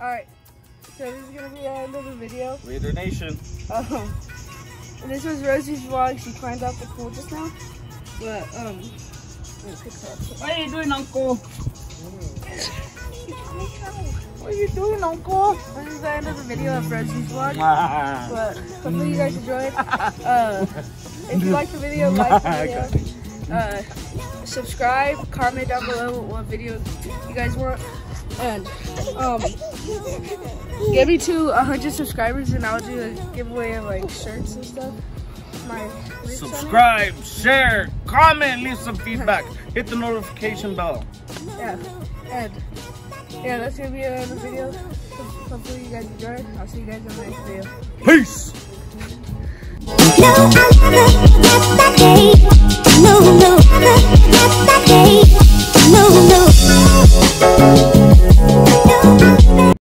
Alright, so this is going to be the end of the video. Raider Nation. Um, this was Rosie's vlog. She climbed out the pool just now. But, um, what are you doing, Uncle? What are you doing, Uncle? This is the end of the video of Rosie's vlog. but hopefully you guys enjoyed. Uh, if you like the video, like the video. Uh, subscribe, comment down below what video you guys want. And um, get me to 100 subscribers and I'll do a giveaway of like shirts and stuff. My Subscribe, share, comment, leave some feedback. Hit the notification bell. Yeah. And yeah, that's gonna be the end of the video. Hopefully you guys enjoyed. I'll see you guys in the next video. Peace. No, I never